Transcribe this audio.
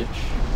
bitch.